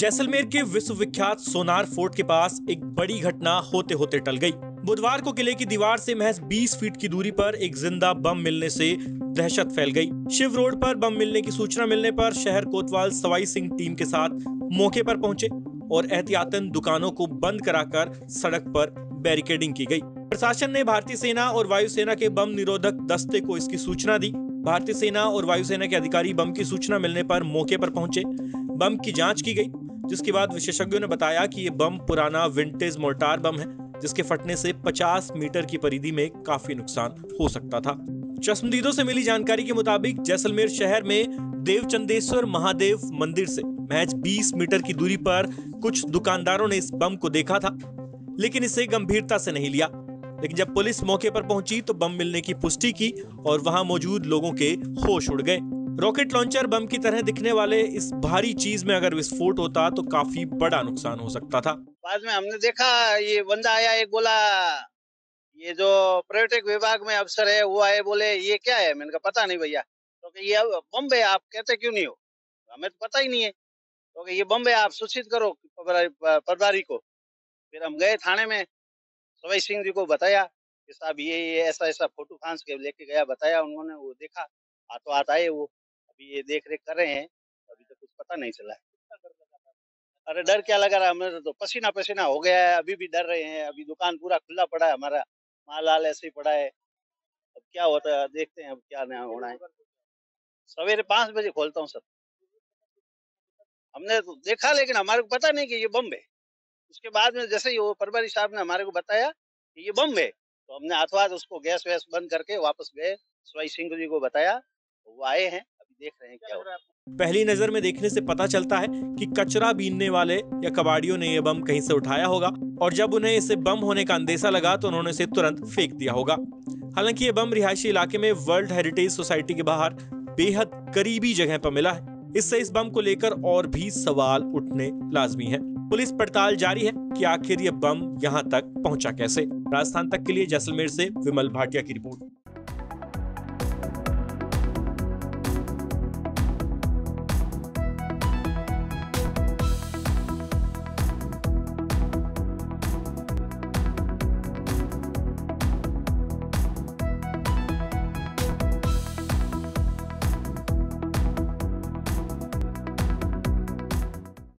जैसलमेर के विश्वविख्यात सोनार फोर्ट के पास एक बड़ी घटना होते होते टल गई। बुधवार को किले की दीवार से महज 20 फीट की दूरी पर एक ज़िंदा बम मिलने से दहशत फैल गई। शिव रोड पर बम मिलने की सूचना मिलने पर शहर कोतवाल सवाई सिंह टीम के साथ मौके पर पहुँचे। और एहतियातन दुकानों को बंद कराकर सड़क पर बैरिकेडिंग की गई। प्रशासन ने भारतीय सेना और वायुसेना के बम निरोधक दस्ते को इसकी सूचना दी। भारतीय सेना और वायुसेना के अधिकारी बम की सूचना मिलने पर मौके पर पहुँचे। बम की जाँच की गई, जिसके बाद विशेषज्ञों ने बताया कि ये बम पुराना विंटेज मोर्टार बम है, जिसके फटने से 50 मीटर की परिधि में काफ़ी नुकसान हो सकता था। चश्मदीदों से मिली जानकारी के मुताबिक जैसलमेर शहर में देवचंदेश्वर महादेव मंदिर से महज 20 मीटर की दूरी पर कुछ दुकानदारों ने इस बम को देखा था, लेकिन इसे गंभीरता से नहीं लिया। लेकिन जब पुलिस मौके पर पहुँची तो बम मिलने की पुष्टि की और वहाँ मौजूद लोगों के होश उड़ गए। रॉकेट लॉन्चर बम की तरह दिखने वाले इस भारी चीज़ में अगर विस्फोट होता तो काफ़ी बड़ा नुकसान हो सकता था। बाद में हमने देखा, ये बंदा आया, एक बोला, ये जो पर्यटक विभाग में अफसर है, वो आए, बोले, ये क्या है? मैंने कहा, पता नहीं भैया। तो ये बम है, आप कहते क्यों नहीं हो? हमें तो पता ही नहीं है। तो ये बम है आप सूचित करो प्रभारी को। फिर हम गए थाने में। सवाई सिंह जी को बताया कि साहब ये, ये ऐसा ऐसा फ़ोटो खांस के लेके गया बताया उन्होंने वो देखा हाथों हाथ आए वो। अभी ये देख रेख कर रहे हैं अभी तो कुछ पता नहीं चला है। अरे डर क्या लगा रहा हमें तो पसीना पसीना हो गया है अभी भी डर रहे हैं अभी दुकान पूरा खुला पड़ा है हमारा माल लाल ऐसे ही पड़ा है। अब क्या होता है देखते हैं अब क्या नया होना है। सवेरे पाँच बजे खोलता हूँ सर। हमने तो देखा लेकिन हमारे को पता नहीं कि ये बम है। उसके बाद में जैसे ही वो परबारी साहब ने हमारे को बताया कि ये बम है तो हमने हाथों उसको गैस वैस बंद करके वापस गए सवाई सिंह जी को बताया तो वो आए हैं अभी देख रहे हैं क्या हो रहा है पहली नज़र में देखने से पता चलता है कि कचरा बीनने वाले या कबाड़ियों ने यह बम कहीं से उठाया होगा और जब उन्हें इसे बम होने का अंदेशा लगा तो उन्होंने इसे तुरंत फेंक दिया होगा। हालाँकि ये बम रिहायशी इलाके में वर्ल्ड हेरिटेज सोसाइटी के बाहर बेहद करीबी जगह पर मिला है। इससे इस बम को लेकर और भी सवाल उठने लाजमी है। पुलिस पड़ताल जारी है कि आखिर ये बम यहाँ तक पहुँचा कैसे? राजस्थान तक के लिए जैसलमेर से विमल भाटिया की रिपोर्ट।